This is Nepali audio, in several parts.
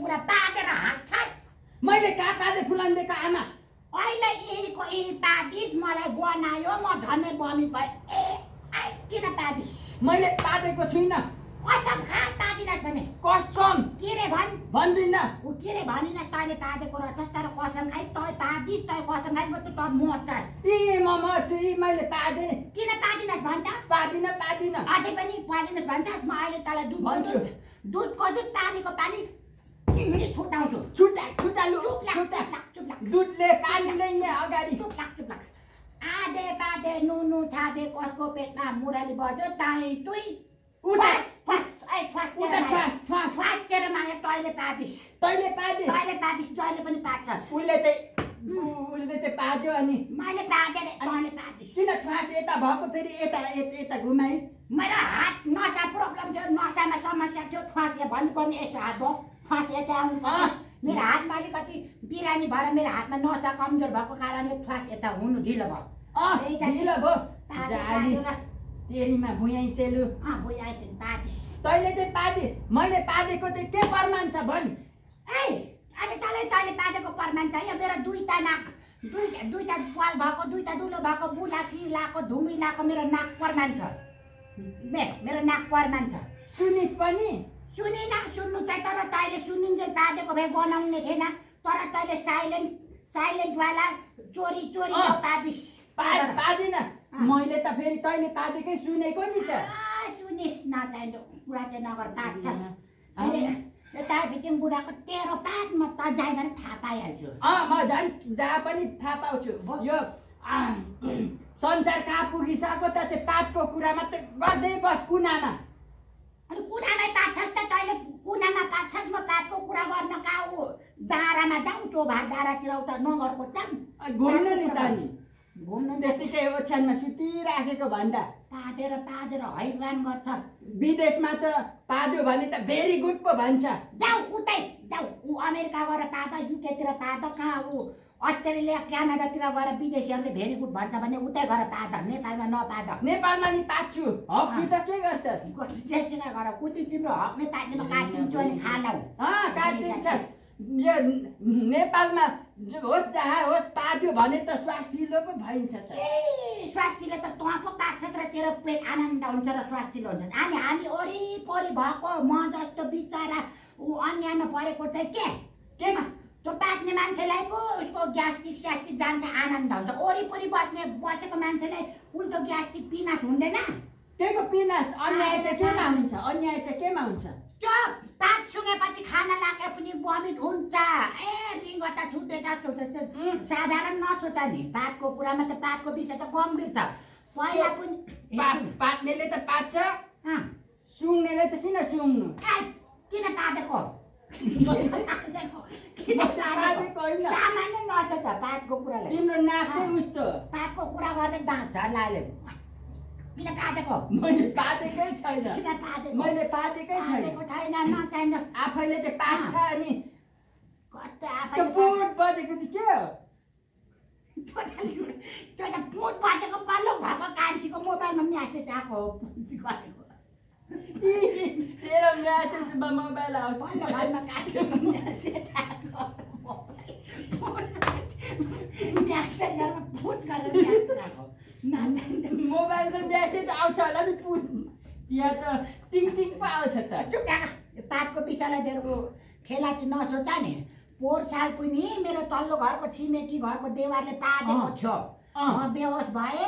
कुरा मैले कहाँ फुलाउँदैको आमा? अहिले इलको इल पादिस मलाई गनायो म झन्डै बमी भए। ए किन पादिस मैले पादेको छुइनँ। कसम खा पादिनस् भने। कसम? के रे भन्? भन्दिनँ। ऊ के रे भनिनस् तैँले पादेको रहेछस् तर कसम खाइ तँ पादिस तँ कसम खाइ त त मर्छस् यी म मर्छु यी मैले पादे किन पादिनस् भन् त? पादिनँ पादिनँ अझै पनि पादिनस् भन्छस् म अहिले तँलाई दुध भन्छु। दुधको दुध पानीको पानी। छुटाउँछु छुट्टा छुट्टालु चुप लाग चुप लाग दुधले पानीले यहाँ अगाडि। चुप लाग चुप लाग। आधे पादे नुनु छादे कसको पेटमा मुरली बज्यो ताई तुई। जहिले पनि उसले चाहिँ उसले चाहिँ पाद्यो अनि मैले पादिस किन ख्वास यता भएको फेरि यता यता यता घुमाइस् मेरो हात नसा प्रब्लम थियो नसामा समस्या थियो फाँस भन्नुपर्ने यस्तो हात भयो फाँस यता आउनु अँ। मेरो हातमा अलिकति बिरामी भएर मेरो हातमा नसा कमजोर भएको कारणले फाँस यता हुनु ढिलो भयो। ढिलो भयो तेरीमा भुइँ सेलु भुइँ पादिस तैँले चाहिँ पादिस् मैले पादेको चाहिँ के प्रमाण छ भन्? ए आज तँलाई तैँले पादेको प्रमाण छ। यो मेरो दुईटा नाक। दुईटा दुईटा पाल भएको दुईटा दुलो भएको बुलाकी लाएको धुमी लाएको मेरो नाक प्रमाण छ। मेरो नाक प्रमाण छ। सुनिस् पनि। सुनिन सुन्नु चाहिँ तर तैँले सुनिन्जेल पादेको भए बनाउने थिएन। तर तैँले साइलेन्ट साइलेन्टवाला चोरी चोरी पादिस पादिनँ मैले त फेरि तैँले पादेकै सुनेको नि त। सुनिस् नचाहिँदो कुरा चाहिँ नगर। फेरि यो बुढाको तेरो पात म त जाइ भने थाहा पाइहाल्छु। अँ म झन् जहाँ पनि थाहा पाउँछु। यो संसार कहाँ पुगिसक्यो त चाहिँ पातको कुरा मात्रै गर्दै बस कुनामा। अनि कुनामै पाच्छस् त? तैँले कुनामा पाच्छस् म पातको कुरा गर्न कहाँ ऊ दारामा जाउँ चोभार दारातिर उता नगरको जाउँ। घुम्नु नि त नि घुम्नु न। त्यतिकै ओछ्यानमा सुतिराखेको भन्दा पादेर पादेर हैरान गर्छ। विदेशमा त पाद्यो भने त भेरी गुड पो भन्छ। जाऊ उतै जाऊ। ऊ अमेरिका गएर पाद युकेतिर पाद कहाँ ऊ अस्ट्रेलिया क्यानाडातिर गएर विदेशीहरूले भेरी गुड भन्छ भने उतै गएर पाद नेपालमा नपाद। नेपालमा नि पाच्छु हक्छु त के गर्छस्? जेसुकै गर। कुटी तिम्रो हक नै पाक्नेमा काटिदिन्छु अनि खालाउ काटिदिन्छ यो नेपालमा होस् जहाँ होस् पाद्यो भने त स्वास्थ्य पो भइन्छ त। ए स्वास्थ्यले त तँ पो पाक्छस् र तेरो पेट आनन्द हुन्छ र स्वास्थ्य हुन्छस्। अनि हामी वरिपरि भएको म जस्तो बिचरा ऊ अन्यायमा परेको चाहिँ के? केमा? त्यो पाक्ने मान्छेलाई पो उसको ग्यास्ट्रिक स्यास्ट्रिक जान्छ आनन्द हुन्छ। वरिपरि बस्ने बसेको मान्छेलाई उल्टो ग्यास्ट्रिक पिनास हुँदैन? त्यही पिनास। अन्याय चाहिँ केमा हुन्छ? अन्याय चाहिँ केमा हुन्छ? त्यो पाक सुँगेपछि खाना लागे पनि बमिट हुन्छ। ए रिङ्गटा छुट्टे जस्तो त्यो साधारण नसोच नि। पातको कुरामा त पातको विषय त गम्भीर छ। पहिला पनि। पात्नेले त पात्छ सुँग्नेले त किन सुँग्नु किन होइन। सामान्य नसोच पातको कुरालाई। तिम्रो नाक चाहिँ उस्तो। पातको कुरा गर्दै दाँत झर्लाले। किन पादेको मैले पातेकै छैन किन पादेको मैले पातेकै छैन नचाहिँदो आफैले चाहिँ पात्छ अनि कस्तो त्यो आफैले पुट बजेको चाहिँ के हो त्यो त त्यो पुट बाजेको पल्लो घरको कान्छीको मोबाइलमा म्यासेज आएको हो गरेको तेरो म्यासेजमा मोबाइल आउँछ पल्लो घरमा कान्छीको म्यासेज आएको म्यासेजरमा पुट गरेर म्यासेज आएको मोबाइलमा म्यासेज आउँछ होला नि पुट यहाँ त टिङ टिङ पो आउँछ त चुप। यो पातको विषयलाई दिएको खेला चाहिँ नसोचा नि पोहोर साल पनि मेरो तल्लो घरको छिमेकी घरको देवारले पादेको। थियो म बेहोस भएँ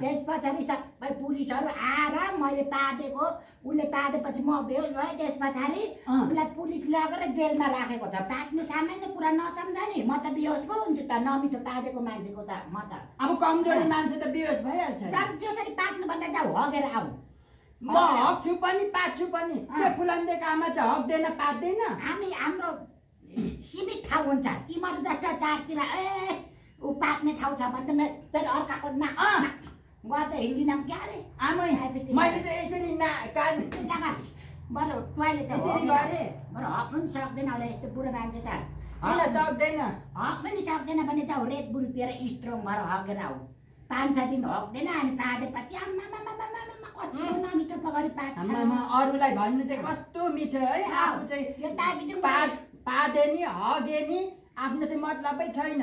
त्यस पछाडि सबै पुलिसहरू आएर मैले पादेको उसले पादेपछि म बेहोस भएँ त्यस पछाडि। उसलाई लगेर जेलमा राखेको छ पाक्नु सामान्य कुरा नसम्झ नि। म त बेहोस पो हुन्छु त नमिठो पादेको मान्छेको त म त। अब कमजोरी मान्छे त बेहोस भइहाल्छ। तर त्यसरी पाक्नुभन्दा जाऊ हगेर आऊ। म हक्छु पनि पाच्छु पनि। अँ। फुलान्देको आमा चाहिँ हक्दैन पात्दैन हामी हाम्रो सीमित ठाउँ हुन्छ। तिमीहरू जस्तो चारतिर ए ऊ पाक्ने ठाउँ छ भने त तेरो अर्काको ना। गर्दै हिँडिनँ क्या अरे आमै। मैले चाहिँ यसरी ना कान त्यो बरु तैँले त बरु हक्नु नि सक्दैन होला यस्तो बुढो मान्छे त। सक्दैन। हक्नु नि सक्दैन भने जाऊ रेड बुल पिएर स्ट्रङ भएर हगेर आऊ। पाँच छ दिन हक्दैन अनि पाँचपछि कस्तो नमिठो आमामा अरूलाई भन्नु चाहिँ कस्तो मिठो है। आफू चाहिँ यो पादे नि हगे नि आफ्नो चाहिँ मतलबै छैन।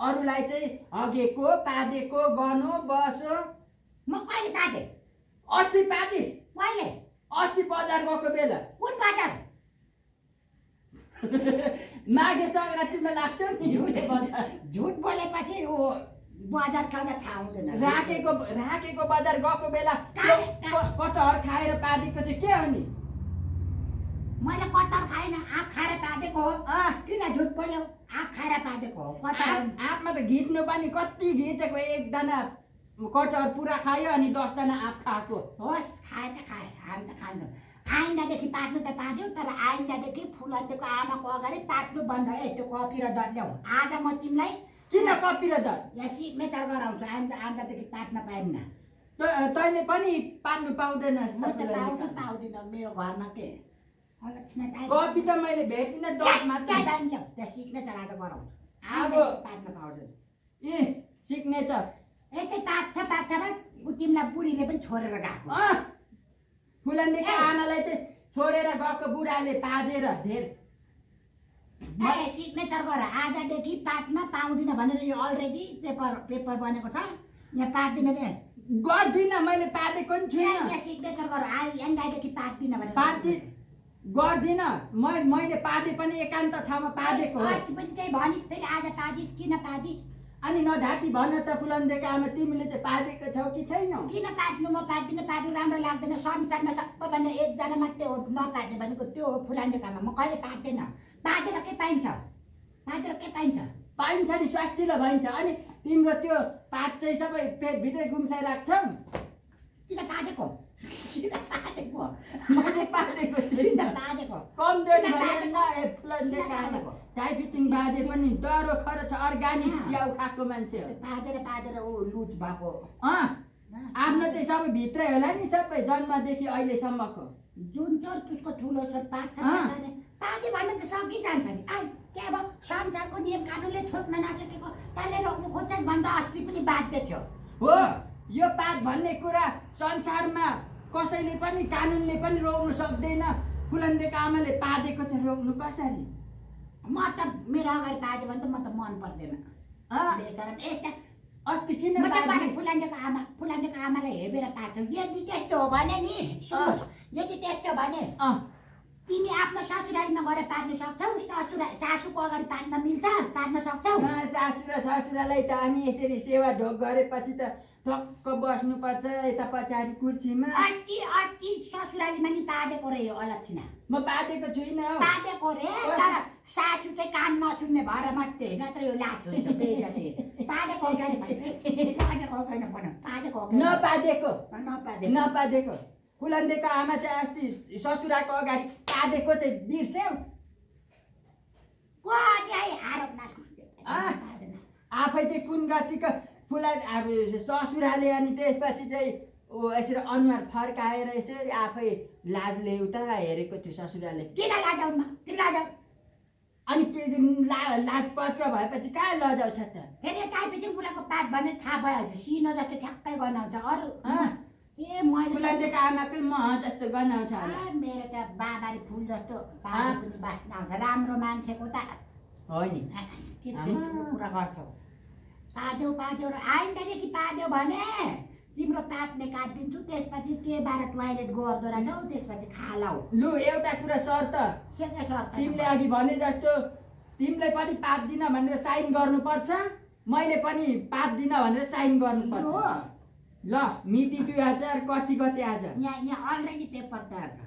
अरूलाई चाहिँ हगेको पादेको गनो बसो। म कहिले पाटेँ अस्ति पादिस कहिले? अस्ति बजार गएको बेला। कुन बजार? माघे सङ्क्रान्तिमा लाग्छ नि झुट बजार। झुट बोलेपछि ओ बजार सजार थाहा हुँदैन। राखेको राखेको बजार गएको बेला कटहर खाएर पादेको चाहिँ के हो नि? मैले कतार खाएन आँप खाएर पादेको हो। किन झुट बोल्यो? आँप खाएर पादेको हो आँप- आँपमा त घिच्नु पनि कति घिचेको एकजना कटहर पुरा खायो अनि दसजना आँप खाएको। होस् खाए खान्छौँ आइन्दादेखि पाक्नु त पाँच्यौँ तर आइन्दादेखि फुलन्तेको आमाको अगाडि पाक्नु बन्द है त्यो कपी र दत ल्याऊ। आज म तिमीलाई किन कपी र दत यहाँ सिग्नेचर गराउँछु आइन्दा आइन्दादेखि पाक्न पाइन्न। तैँले पनि पाल्नु पाउँदैनस् म त निकाल्नु। पाउँदिनँ मेरो घरमा के? कपी त मैले भेटिनँ दत चाय मात्रै। ल्याऊ? त्यहाँ सिग्नेचर आज गराउँछु। अब- पाक्न पाउँदैन ए सिग्नेचर यतै पाक्छ पाक्छ तिमीलाई बुढीले पनि छोडेर गएको। फुलन्दीको। आमालाई चाहिँ छोडेर गएको बुढाले पादेर धेर। ए, सिग्नेचर गर। आजदेखि पाक्न पाउँदिन भनेर यो अलरेडी पेपर पेपर बनेको छ। यहाँ पाक्दिन दे गर्दिनँ मैले पादेको नि छुइनँ। यहाँ सिग्नेचर गर। आज एनआईदेखि पाक्दिन भनेर गर्दिनँ। मै मैले पादे पनि एकान्त ठाउँमा पादेको अस्ति पनि त्यही भनिस् फेरि आज पादिस् किन पादिस्? अनि नधाटी भन त फुलन्दीको आमा तिमीले चाहिँ पादेको छौ कि छैनौ? किन पाक्नु म पाक्दिनँ पाक्नु राम्रो लाग्दैन। संसारमा सबैभन्दा एकजना मात्रै हो नपाक्ने भनेको त्यो हो फुलाउने काममा। म कहिले पाक्दैन पाकेर के पाइन्छ? पाकेर के पाइन्छ? पाइन्छ नि स्वास्थ्यलाई भइन्छ। अनि तिम्रो त्यो पात चाहिँ सबै पेटभित्रै गुम्साइ राख्छौ किन पाकेको कमजोरी डायबिटिङ बाजे पनि डह्रो खरो छ अर्ग्यानिक। स्याउ खाएको मान्छे हो पादेर पादेर ऊ लुज भएको आफ्नो चाहिँ सबै भित्रै होला नि सबै जन्मदेखि अहिलेसम्मको जुन चोर त्यसको ठुलो छोर पाक्छ पाके भन्न त सकिजान्छ नि ai के अब संसारको नियम कानुनले छोप्न नसकेको तैँले रोक्नु खोज्छस् भन्दा अस्ति पनि बाध्य थियो हो यो पात भन्ने कुरा संसारमा कसैले पनि कानुनले पनि रोक्नु सक्दैन। फुलन्दीको आमाले पादेको चाहिँ रोक्नु कसरी? म त मेरो अगाडि पाजे भने त म त मन पर्दैन। यस्ता अस्ति किन? फुलान्डेको आमा फुलान्डेको आमालाई हेरेर पाच्छौ यदि त्यस्तो हो भने नि यदि त्यस्तो भने तिमी आफ्नो ससुरालीमा गएर पार्न सक्छौ ससुरा सासूको अगाडि पार्न मिल्छ पार्न सक्छौ। सासु र ससुरालाई त अनि यसरी सेवा ढोक गरेपछि त टक्क बस्नुपर्छ यता पछाडि कुर्सीमा अस्ति अस्ति ससुरालीमा नि पादेको रे यो अलक्षिणा म पादेको छुइनँ। पादेको रे तर सासू चाहिँ कान नसुन्ने भएर मात्रै नत्र यो लाज हुन्छ बेइज्जती पादेको हो कि होइन? पादेको हो कि होइन भन पादेको हो कि होइन? नपादेको नपादेको नपादेको फुलन्दीको आमा चाहिँ अस्ति ससुराको अगाडि पादेको चाहिँ बिर्स्यौ आफै चाहिँ कुन गतिको फुला अब ससुराले अनि त्यसपछि चाहिँ ऊ यसरी अनुहार फर्काएर यसरी आफै लाजले उता हेरेको थियो ससुराले। किन लाजाउनमा किन लाजाउ। अनि के ला लाज पचुवा भएपछि कहाँ लजाउँछ त? फेरि टाइपिटिङ कुराको पात भने थाहा भइहाल्छ। सिनो जस्तो ठ्याक्कै गनाउँछ। अरू। ए मैले आमाकै मह जस्तो गनाउँछ मेरो त बाबारी फुल जस्तो बाँच्न आउँछ राम्रो मान्छेको त। हो नि के कुरा गर्छौ? पाद्यौ पाद्यौ र आइन्दादेखि पाद्यौ भने? तिम्रो पाक्ने काटिदिन्छु त्यसपछि के बाह्र टोइलेट गर्दो रहेछौ त्यसपछि खालाउ। लु एउटा कुरा शर्त सेकै सर्त तिमीले अघि भने जस्तो तिमीले पनि पात्दिन भनेर साइन गर्नुपर्छ मैले पनि पात्दिन भनेर साइन गर्नुपर्छ। ल। मिति दुई हजार कति कति आज? यहाँ यहाँ अलरेडी पेपर तयार छ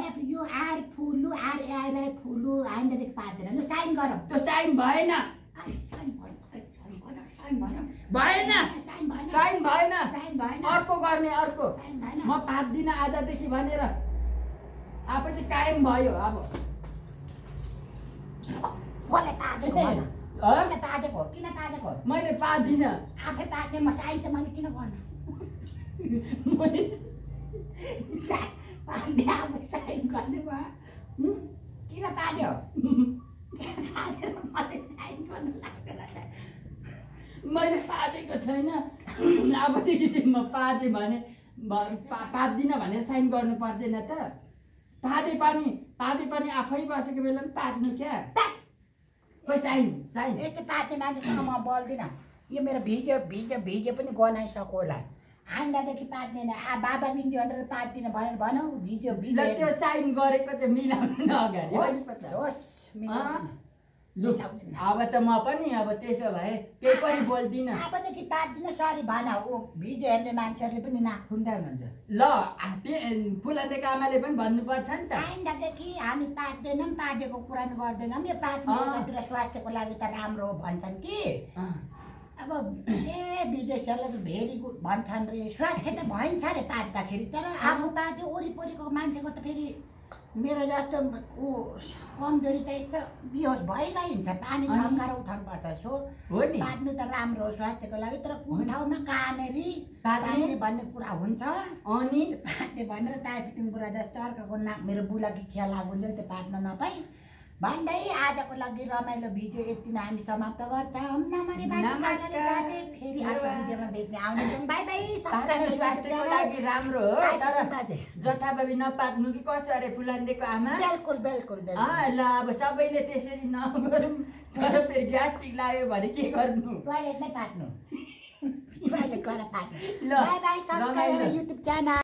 एफ यु आर फुलु आर एआर फुलु आइन्दादेखि पार्दैन लु साइन गरौँ। त्यो साइन भएन आई, साइन भएन, साइन भएन, साइन भएन। अर्को गर्ने अर्को। म पात्दिन आजदेखि भनेर आफै चाहिँ कायम भयो अब। मैले पात्दिनँ आफै पार्ने म साइन चाहिँ मैले किन गर्नु? किन पाद्यो साइन गर्नु लाग्दैन मैले पादेको छैन। अबदेखि चाहिँ म पादेँ भने ब- पा- पात्दिनँ भनेर साइन गर्नु पर्दैन त। पादे पनि पादे पनि आफै बसेको बेला पनि पात्नु क्या। खोइ साइन साइन। यस्तो पार्टी मान्छेसँग म बोल्दिनँ। यो मेरो भिडियो भिडियो भिडियो पनि गनाइसक्यो होला। आइन्दादेखि पार्दैन आ बाबा बिन्दी भनेर पार्दिनँ भनेर भनौ ल भिडियो त्यो साइन गरेको चाहिँ मिलाउनु न अगाडि। होस्, अब त म पनि अब त्यसो भए केही पनि बोल्दिनँ। अबदेखि पार्दिनँ सरी भन ऊ भिडियो हेर्ने मान्छेहरूले पनि नाक खुन्डाउनुहुन्छ ल आ- त्यो फुलादेको आमाले पनि भन्नुपर्छ नि त। आइन्दादेखि हामी पार्दैनौँ पार्देको कुरा गर्दैनौँ। यो पार्ने स्वास्थ्यको लागि त राम्रो हो भन्छन् कि। अब ए विदेशीहरूलाई त भेरी गुड भन्छन् रे। स्वास्थ्य त भइन्छ रे पार्दाखेरि तर आफू पार्यो वरिपरिको मान्छेको त फेरि मेरो जस्तो ऊ कमजोरी त एक त बिहोस पानी अनि? झम्काएर उठाउनु पर्छ सो हो नि पार्नु त राम्रो हो स्वास्थ्यको लागि तर कुन। ठाउँमा कहाँनेरि? पार्ने भन्ने कुरा हुन्छ अनि पार्ने भनेर ताइपिटिङ कुरा जस्तो अर्काको नाक मेरो बुलाकी खिया लागुन्जेल त्यो पार्न नपाई भन्दै आजको लागि रमाइलो भिडियो यति नै हामी समाप्त गर्छौँ। नमरे फेरि अर्को भिडियोमा भेट्ने आउनेछौँ। बाई बाई पात्नु स्वास्थ्यको लागि राम्रो हो तर जथाभावी नपात्नु कि कस्तो? अरे फुलान्डेको आमा। बिल्कुल बिल्कुल ल अब सबैले त्यसरी नगरौँ। तर फेरि ग्यास्ट्रिक लाग्यो भने के गर्नु? टोइलेट गएर ल बाई बाई सब्सक्राइब रमाइलो। YouTube channel.